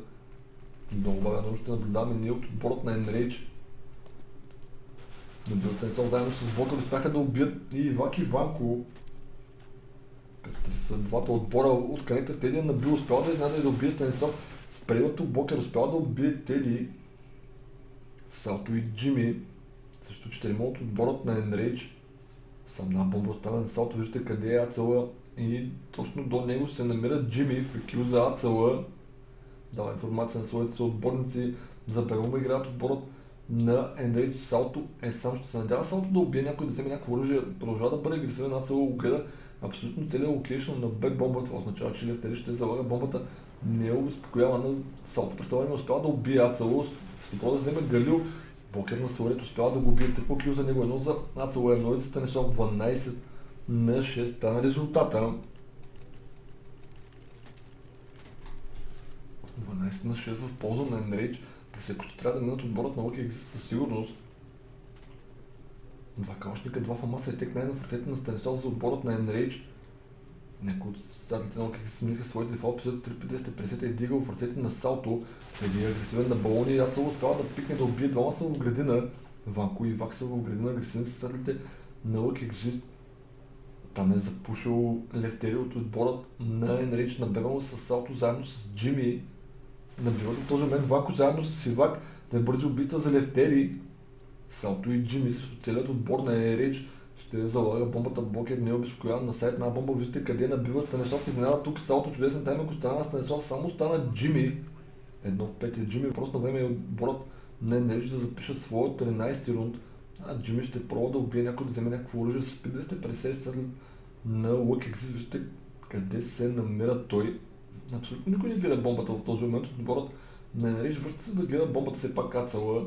Много бавено ще наблюдаваме ние от отборът на Enrage. Набил Станислав заедно с Бокър успяха да убият и Ивак Ванко двата отбора от Канета Теди е набил, успял да изнада и да убие Станислав. С предното Бокер успял да убие Теди. Салто и Джими. Също четирима от отборът на Enrage. Съм на бомба оставен Салто, виждате къде е Ацела. И точно до него се намира Джими, фрикил за Ацела. Дава информация на своите съотборници. За Берума играят отборът на Enrage Салто е сам. Ще се надява Салто да убие някой, да вземе някакво оръжие. Продължава да бъде агресивен, Ацела го гледа абсолютно целият локейшн на бек бомба, това означава, че Левтери ще залага бомбата, не е обезпокоява на салто. Представа не успява да убие Ацело, това да вземе Галил, Бокер на Слорет успява да го убие трипл кил за него, едно за Ацело, едно за Станислав, 12 на 6 стана резултата. 12 на 6 в полза на Enrage. Всеко ще трябва да минат отборът на Локи със сигурност. Два калшника, два фамаса и тек най в ръцете на Станислав за отборът на Enrage. Някои от създателите на се смениха своите дефа епизод 3250 е дигал в ръцете на Салто, преди агресивен на балони и Ацело успява да пикне да убие двама са в градина. Ванко и Вак са в градина, агресивен създателите на Exist. Там е запушил Левтери от отборът на Enrage на Бебел с Салто заедно с Джими. Набиват в този момент Вако заедно с Сивак да е бързи убийства за Левтери. Салто и Джими също целият отбор на Ерич ще залага бомбата Бокер не е на сайт на бомба. Виждате къде набива Станислав. Изненада тук Салто чудесен тайм, ако стана Станислав, само стана Джими. Едно в петия Джими. Просто на време е отборът на Енерич да запишат своят 13-ти рунд. А Джими ще пробва да убие някой да вземе някакво оръжие с 250 на Luck Exist. Виждате къде се намира той. Абсолютно никой не гледа бомбата в този момент. Отборът на Енерич връща се да гледа бомбата все пак кацала.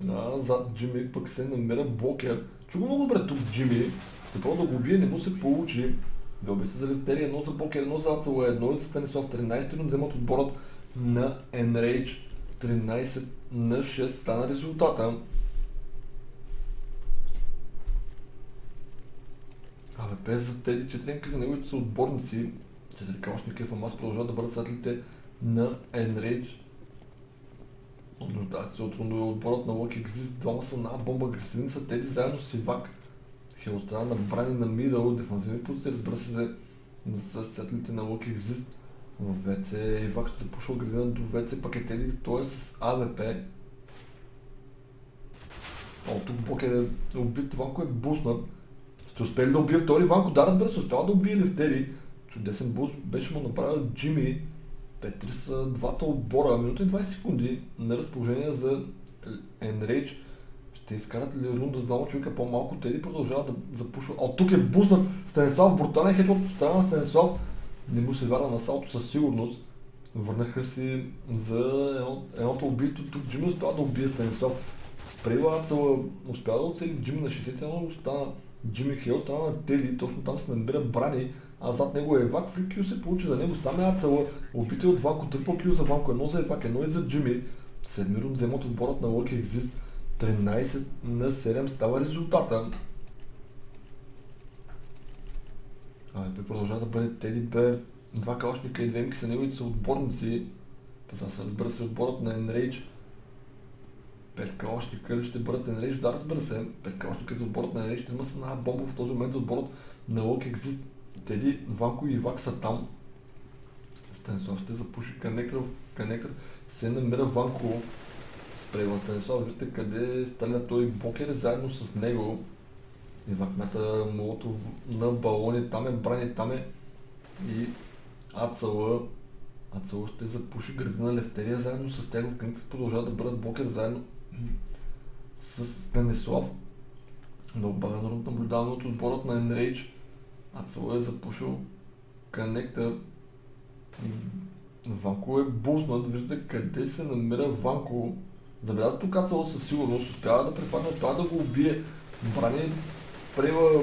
Да, зад Джими пък се намира Бокер. Чу го много добре тук Джими. Какво да го убие, не му се получи. Две се за Левтери, едно за Бокер, едно за Ацела, едно за Станислав. 13 рун вземат отборът на Enrage. 13 на 6 стана резултата. Абе, без за тези четиринки за неговите са отборници, четирикалшника и Фамас продължават да бъдат сателите на Enrage. Нуждаят се от отборът на Лък Exist. Двама са на бомба агресивни са тези заедно с Ивак. Хелострана на брани на мидъл, дефанзивни позиции, разбира се, за, сетлите на Лък Exist. В ВЦ Ивак ще се пушва градина до ВЦ пакетели, т.е. с АВП. О, тук Бок е убит, Ванко е буснат. Ще успели да убие втори Ванко, да разбира се, успява да убие Левтери. Чудесен буст беше му направил Джими. Петри са двата отбора, минута и 20 секунди на разположение за Enrage. Ще изкарат ли рунда с двама човека по-малко, Теди продължават да запушват. О, тук е буснат Станислав, брутален хед от страна на Станислав. Не му се вярва на салто със сигурност. Върнаха си за едно, едното убийство. Тук Джими успява да убие Станислав. Спрейва Ацела, успява да оцели Джими на 61, остана Джими Хел, стана на Теди, точно там се набира брани а зад него е Евак, фри кил се получи за него, сам е Ацела, опита от Ванко, трипл кил за Ванко, едно за Евак, едно и за Джими. Седми рунд вземат отборът на Локи Exist. 13 на 7 става резултата. АВП продължава да бъде Теди Бер, два калшника и две мики са неговите са отборници. Паза се разбира се отборът на Enrage. Пет калшника ли ще бъдат Enrage? Да, разбира се. Пет калшника за отборът на Enrage. Има са на бомба в този момент отборът на Локи Exist. Теди, Ванко и Ивак са там. Станислав ще запуши коннектор в коннектор. Се намира Ванко. Спрейва Станислав. Вижте къде стреля той Бокер заедно с него. Ивак мята молото на балони. Там е брани, там е и Ацала. Ацала ще запуши градина Левтерия заедно с тях. В коннектор продължава да бъдат Бокер заедно с Станислав. Много бавен наблюдаваме от отборът на Enrage. Ацело е запушил коннектор. Ванко е буснат. Виждате къде се намира Ванко. Забеляза тук Ацело със сигурност. Успява да префарне, това да го убие. Брани спрева,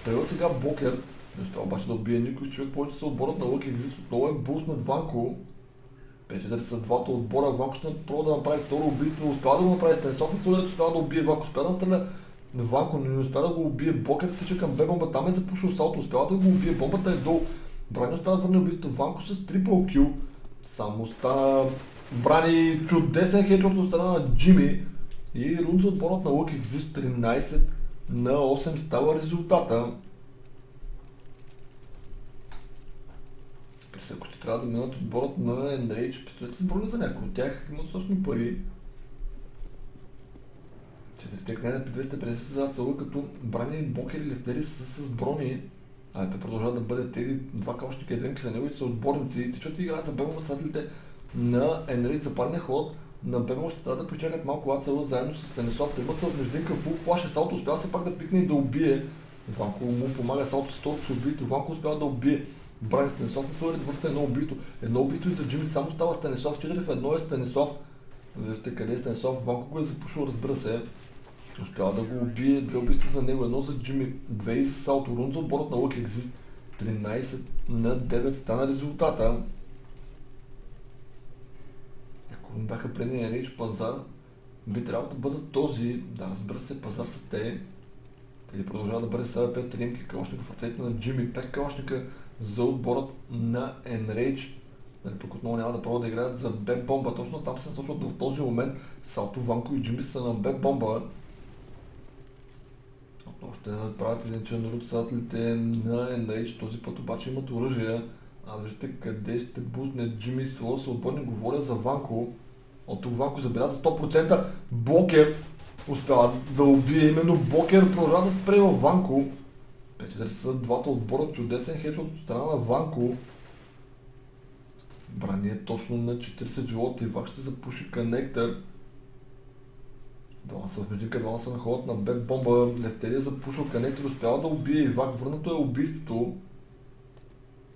спрева сега Бокер. Не успява обаче да убие никой човек. Повече се отборът на Лък Екзист. Отново е буснат Ванко. Печетър са двата отбора. Ванко ще пробва да направи второ убийство. Успява да го направи Станислав. Не се успява да убие Ванко. Успява да стреля Ванко не успя да го убие, Бокер тича към Б бомба, там е запушил салто, успява да го убие, бомбата е долу. Брани успява да върне убийството, Ванко с трипл кил. Само стана Брани чудесен хедшот от страна на Джими. И рун за отборът на Лък Exist 13 на 8 става резултата. През ще трябва да минат отборът на Enrage, пистолети с брони за някои от тях имат собствени пари. Четирите княга при 250 за цела, като брани бокери лефтери са с брони. А те продължават да бъдат тези два калшника и двенки за него и са отборници. Тичат и играят за Бемо възстателите на Енрейд западния ход. На Бемо ще трябва да причакат малко Ацела заедно с Станислав. Те са междинка фул флаш Салто успява се пак да пикне и да убие. Ванко му помага Салто с второто убийство. Ванко успява да убие. Брани Станислав на своя върта едно убийство. Едно убийство и за Джими само става Станислав. 4 в едно е Станислав. Виждате къде е Станислав. Ванко го е запушил, разбира се. Успява да го убие, две убийства за него, едно за Джими, две и за Салто Рун за отборът на Лък Exist. 13 на 9 стана резултата. Ако не бяха предния реч пазар, би трябвало да бъдат този, да разбира се, пазар са те. Те продължават да бъде сега 5 тримки, калашника в ръцете на Джими, 5 калашника за отборът на Enrage. Нали, пък отново няма да пробват да играят за Б бомба. Точно там се насочват в този момент. Салто, Ванко и Джими са на Б бомба. Още да правят идентичен народ създателите на Enrage, този път обаче имат оръжие. А вижте къде ще бусне Джимми Село се отборни, говоря за Ванко. От тук Ванко забеляза 100% Бокер успява да убие именно Бокер, продължава да спре във Ванко. Печетър са двата отбора, чудесен хедж от страна на Ванко. Брани е точно на 40 живота и Вак ще запуши коннектор. Двама са в междинка, двама са на на бек бомба, Лефтерия запушил коннектор, успява да убие Ивак, върнато е убийството.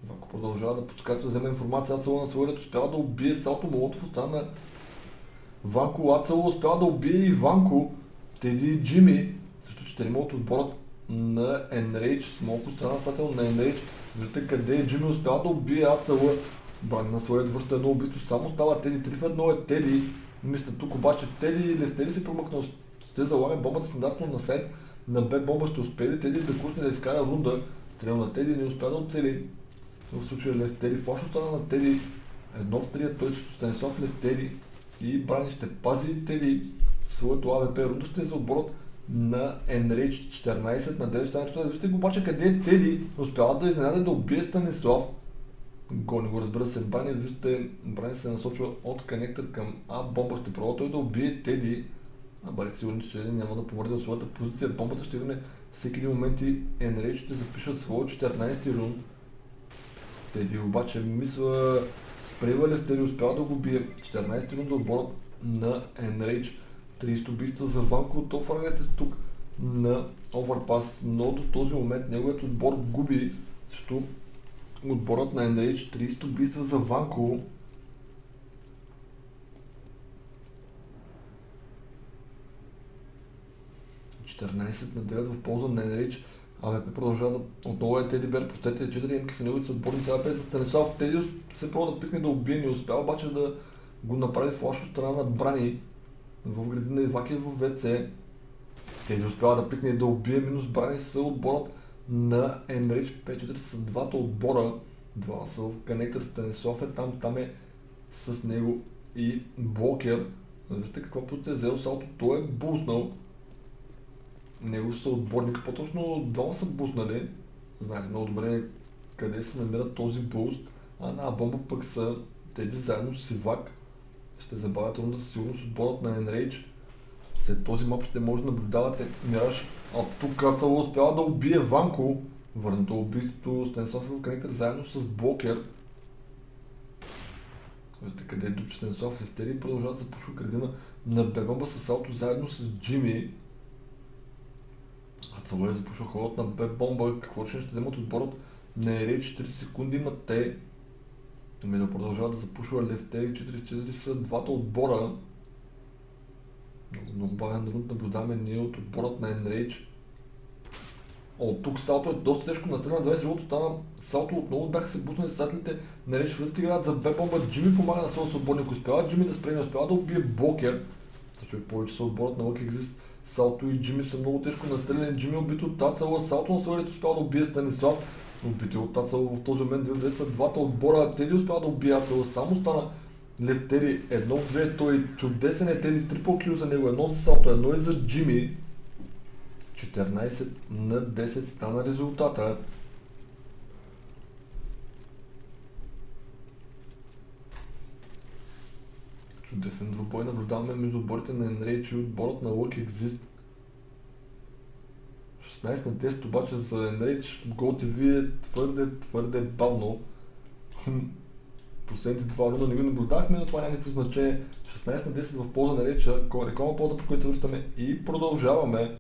Ивак продължава да подскача, да взема информация, Ацело на своя успява да убие Салто Молото в остана на Ванко, Ацело успява да убие Иванко, Теди Джими, също четирима от отборът на Enrage, с малко страна стател на Enrage. Виждате къде е Джими успява да убие Ацела. Брани на своя върта едно убито, само става Теди, 3 в 1 е Теди. Мисля тук обаче Теди Лестери се промъкнал. Ще залага бомбата стандартно на сайт на Б бомба ще успее ли Теди да кушне да изкара рунда. Стрел на Теди не успя да оцели. В случая Лестери флаш остана на Теди. Едно в трия, той срещу Станислав Лестери и Брани ще пази Теди своето АВП. Рунда ще е за оборот на Enrage 14 на 9 станица. Вижте го обаче къде е Теди. Успява да изненада да убие Станислав. Го не го разбира се. Брани, вижте, Брани се насочва от конектор към А. Бомба ще пробва той да убие Теди. А бъдете сигурни, че няма да помърде от своята позиция. Бомбата ще идеме всеки един момент и Enrage ще запишат своя 14 рун. Теди обаче мисля спрейва ли Теди успява да го бие. 14 рун за отбора на Enrage. 30 убийства за Ванко от офърнете тук на Overpass, но до този момент неговият отбор губи, защото отборът на Enrage 30 убийства за Ванко. на 9 в полза на Enrage. АВП продължава да отново е Теди Бер, простете, 4 емки са неговите отборници. АВП с Станислав Теди се пробва да пикне да убие, не успява обаче да го направи в лошо страна на Брани в градина Иваки в ВЦ. Те не успява да пикне да убие минус брани с отборът на Enrich 5-4 са двата отбора. Два са в коннектор Станислав е там, там е с него и Блокер. Вижте каква позиция е взел салто, той е буснал. Него са отборника, по-точно двама са буснали. Знаете много добре къде се намира този буст. А на бомба пък са тези заедно с Ивак ще забавят рунда със сигурност отборът на Enrage. След този мап ще може да наблюдавате Мираж. А тук Кацало успява да убие Ванко. Върнато убийството Стенсов в конектор заедно с Блокер. Вижте къде е Дупче Стенсов, Листери продължават да запушва градина на Бебамба с Алто заедно с Джими. Ацало е запушва ходът на Бебомба. Какво ще, ще вземат отборът на Enrage 40 секунди имат те. Мено продължава да запушва Левтери 44 са двата отбора. Много, бавен рунд наблюдаваме ние от отборът на Enrage. О, тук салто е доста тежко на страна 20 жълто стана салто отново бяха се буснали сателите на Enrage влизат играят за Б бомба. Джими помага на своя съотборник. Успява Джими да спре, не успява да убие Бокер. И повече са на Lucky Exist. Салто и Джими са много тежко настреляни. Джими е убит от Тацала. Салто на своя успява да убие Станислав убити от Ацел в този момент две са двата отбора. Теди успя да убие Ацел, само стана Лестери едно в две, той чудесен е Теди, трипл кил за него, едно за Салто, едно и за Джими. 14 на 10 стана резултата. Чудесен двубой наблюдаваме между отборите на Enrage и отборът на Lucky Exist. 16 на 10 обаче за Enrage GoTV е твърде, твърде бавно. Последните два рунда не го наблюдахме, но това няма никакво значение. 16 на 10 в полза на Enrage, реклама полза, по която се връщаме и продължаваме.